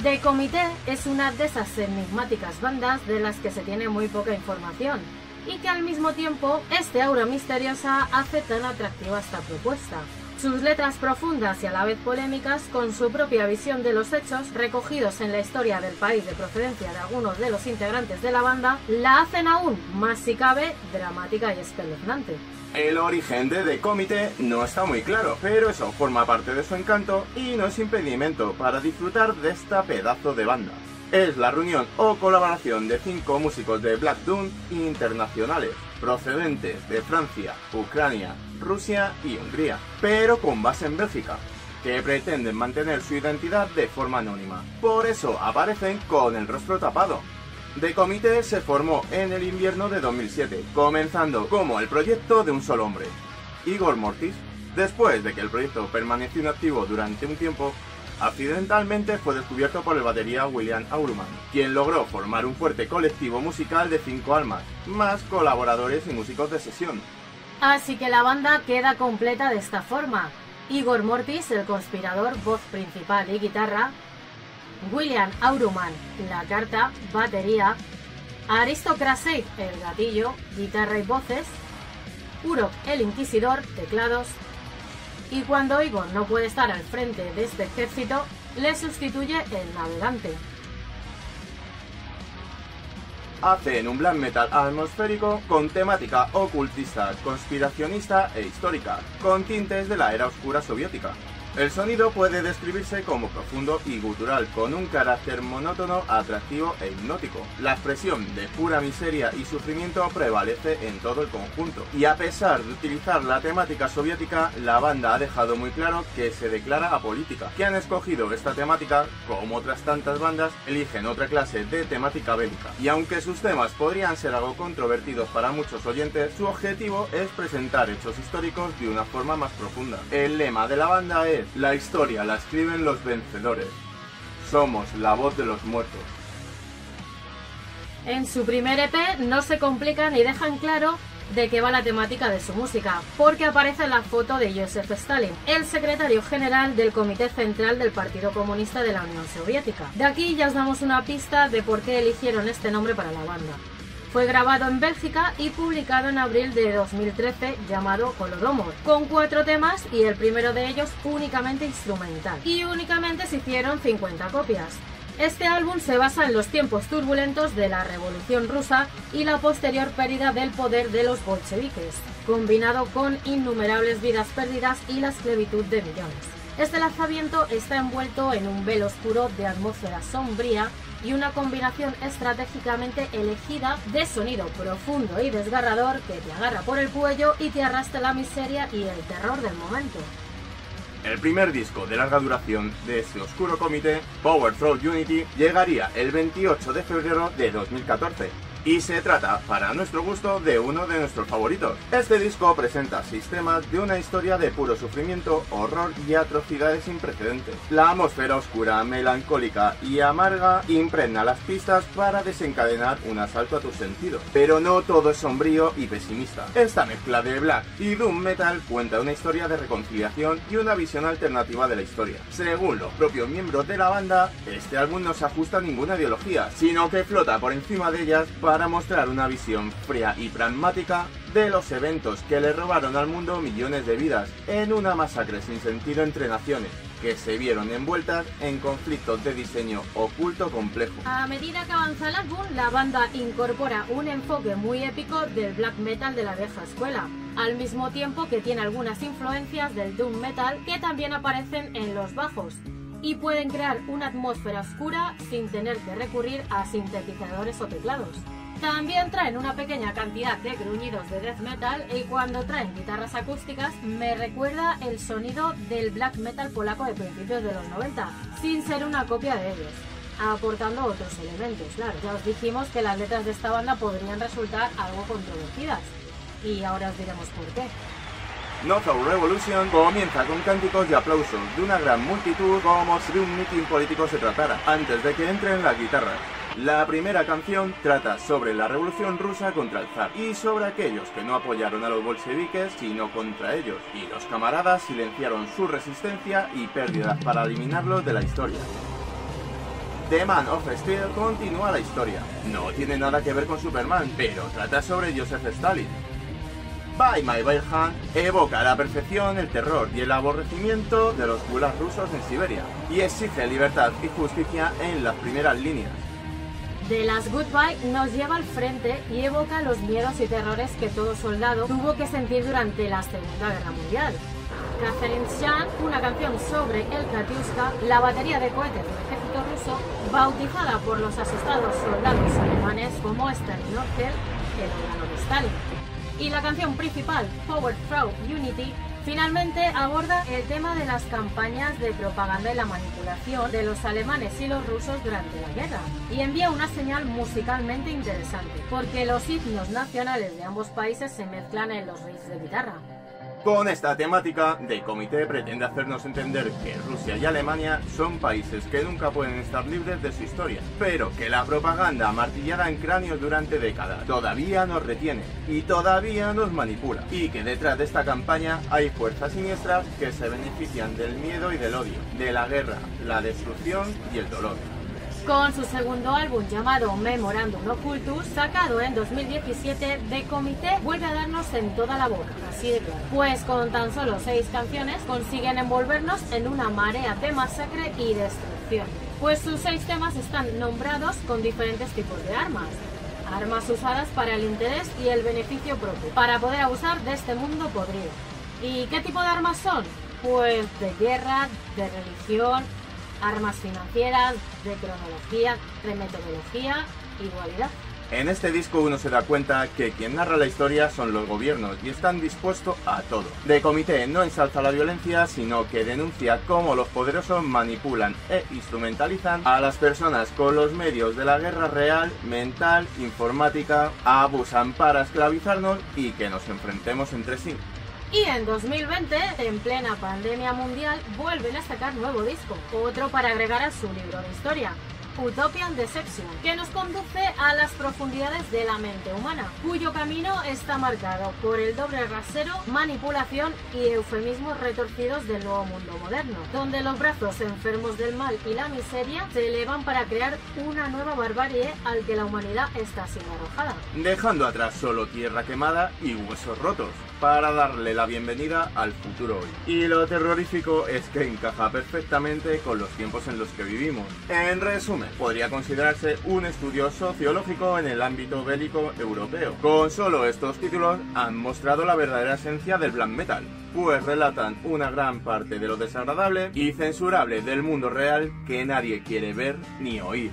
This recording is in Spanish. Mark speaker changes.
Speaker 1: The Comité es una de esas enigmáticas bandas de las que se tiene muy poca información y que al mismo tiempo este aura misteriosa hace tan atractiva esta propuesta. Sus letras profundas y a la vez polémicas, con su propia visión de los hechos recogidos en la historia del país de procedencia de algunos de los integrantes de la banda, la hacen aún, más si cabe, dramática y espeluznante.
Speaker 2: El origen de The Comité no está muy claro, pero eso forma parte de su encanto y no es impedimento para disfrutar de esta pedazo de banda. Es la reunión o colaboración de cinco músicos de Black Doom internacionales, procedentes de Francia, Ucrania, Rusia y Hungría, pero con base en Bélgica, que pretenden mantener su identidad de forma anónima. Por eso aparecen con el rostro tapado. The Comité se formó en el invierno de 2007, comenzando como el proyecto de un solo hombre, Igor Mortis. Después de que el proyecto permaneció inactivo durante un tiempo, accidentalmente fue descubierto por el batería William Auruman, quien logró formar un fuerte colectivo musical de cinco almas, más colaboradores y músicos de sesión,
Speaker 1: Así que la banda queda completa de esta forma. Igor Mortis, el conspirador, voz principal y guitarra. William Auruman, la carta, batería. Aristocracy, el gatillo, guitarra y voces. Urok, el inquisidor, teclados. Y cuando Igor no puede estar al frente de este ejército, le sustituye el navegante
Speaker 2: hacen un black metal atmosférico con temática ocultista, conspiracionista e histórica, con tintes de la era oscura soviética. El sonido puede describirse como profundo y gutural, con un carácter monótono, atractivo e hipnótico. La expresión de pura miseria y sufrimiento prevalece en todo el conjunto. Y a pesar de utilizar la temática soviética, la banda ha dejado muy claro que se declara apolítica. Que han escogido esta temática, como otras tantas bandas, eligen otra clase de temática bélica. Y aunque sus temas podrían ser algo controvertidos para muchos oyentes, su objetivo es presentar hechos históricos de una forma más profunda. El lema de la banda es la historia la escriben los vencedores. Somos la voz de los muertos.
Speaker 1: En su primer EP no se complican y dejan claro de qué va la temática de su música, porque aparece la foto de Joseph Stalin, el secretario general del Comité Central del Partido Comunista de la Unión Soviética. De aquí ya os damos una pista de por qué eligieron este nombre para la banda. Fue grabado en Bélgica y publicado en abril de 2013 llamado Holodomor, con cuatro temas y el primero de ellos únicamente instrumental. Y únicamente se hicieron 50 copias. Este álbum se basa en los tiempos turbulentos de la Revolución Rusa y la posterior pérdida del poder de los bolcheviques, combinado con innumerables vidas perdidas y la esclavitud de millones. Este lanzamiento está envuelto en un velo oscuro de atmósfera sombría y una combinación estratégicamente elegida de sonido profundo y desgarrador que te agarra por el cuello y te arrastra la miseria y el terror del momento.
Speaker 2: El primer disco de larga duración de ese oscuro comité, Power Through Unity, llegaría el 28 de febrero de 2014 y se trata, para nuestro gusto, de uno de nuestros favoritos. Este disco presenta sistemas de una historia de puro sufrimiento, horror y atrocidades sin precedentes. La atmósfera oscura, melancólica y amarga impregna las pistas para desencadenar un asalto a tus sentidos. Pero no todo es sombrío y pesimista. Esta mezcla de black y doom metal cuenta una historia de reconciliación y una visión alternativa de la historia. Según los propios miembros de la banda, este álbum no se ajusta a ninguna ideología, sino que flota por encima de ellas para para mostrar una visión fría y pragmática de los eventos que le robaron al mundo millones de vidas en una masacre sin sentido entre naciones que se vieron envueltas en conflictos de diseño oculto complejo.
Speaker 1: A medida que avanza el álbum, la banda incorpora un enfoque muy épico del black metal de la vieja escuela, al mismo tiempo que tiene algunas influencias del doom metal que también aparecen en los bajos y pueden crear una atmósfera oscura sin tener que recurrir a sintetizadores o teclados. También traen una pequeña cantidad de gruñidos de death metal y cuando traen guitarras acústicas me recuerda el sonido del black metal polaco de principios de los 90, sin ser una copia de ellos, aportando otros elementos. Claro, ya os dijimos que las letras de esta banda podrían resultar algo controvertidas y ahora os diremos por qué.
Speaker 2: Not Revolution comienza con cánticos y aplausos de una gran multitud como si de un mitin político se tratara, antes de que entren las guitarras. La primera canción trata sobre la revolución rusa contra el zar y sobre aquellos que no apoyaron a los bolcheviques sino contra ellos, y los camaradas silenciaron su resistencia y pérdidas para eliminarlos de la historia. The Man of Steel continúa la historia. No tiene nada que ver con Superman, pero trata sobre Joseph Stalin. By My Bad Hand evoca a la perfección el terror y el aborrecimiento de los gulags rusos en Siberia y exige libertad y justicia en las primeras líneas.
Speaker 1: The Last Goodbye nos lleva al frente y evoca los miedos y terrores que todo soldado tuvo que sentir durante la Segunda Guerra Mundial. Catherine Shan, una canción sobre el Katyuska, la batería de cohetes del ejército ruso, bautizada por los asustados soldados alemanes como Stalin Orgel, el órgano de Stalin. Y la canción principal, Power Through Unity, Finalmente aborda el tema de las campañas de propaganda y la manipulación de los alemanes y los rusos durante la guerra y envía una señal musicalmente interesante porque los himnos nacionales de ambos países se mezclan en los riffs de guitarra.
Speaker 2: Con esta temática, The Comité pretende hacernos entender que Rusia y Alemania son países que nunca pueden estar libres de su historia, pero que la propaganda martillada en cráneos durante décadas todavía nos retiene y todavía nos manipula, y que detrás de esta campaña hay fuerzas siniestras que se benefician del miedo y del odio, de la guerra, la destrucción y el dolor
Speaker 1: con su segundo álbum llamado Memorandum Occultus, sacado en 2017, The Comité vuelve a darnos en toda la boca, así de claro. Pues con tan solo seis canciones consiguen envolvernos en una marea de masacre y destrucción. Pues sus seis temas están nombrados con diferentes tipos de armas. Armas usadas para el interés y el beneficio propio, para poder abusar de este mundo podrido. ¿Y qué tipo de armas son? Pues de guerra, de religión, armas financieras, de cronología, de metodología y dualidad.
Speaker 2: En este disco uno se da cuenta que quien narra la historia son los gobiernos y están dispuestos a todo. De comité no ensalza la violencia, sino que denuncia cómo los poderosos manipulan e instrumentalizan a las personas con los medios de la guerra real, mental, informática, abusan para esclavizarnos y que nos enfrentemos entre sí.
Speaker 1: Y en 2020, en plena pandemia mundial, vuelven a sacar nuevo disco, otro para agregar a su libro de historia. Utopian Deception, que nos conduce a las profundidades de la mente humana, cuyo camino está marcado por el doble rasero, manipulación y eufemismos retorcidos del nuevo mundo moderno, donde los brazos enfermos del mal y la miseria se elevan para crear una nueva barbarie al que la humanidad está siendo arrojada.
Speaker 2: Dejando atrás solo tierra quemada y huesos rotos, para darle la bienvenida al futuro hoy. Y lo terrorífico es que encaja perfectamente con los tiempos en los que vivimos. En resumen, podría considerarse un estudio sociológico en el ámbito bélico europeo. Con solo estos títulos han mostrado la verdadera esencia del black metal, pues relatan una gran parte de lo desagradable y censurable del mundo real que nadie quiere ver ni oír.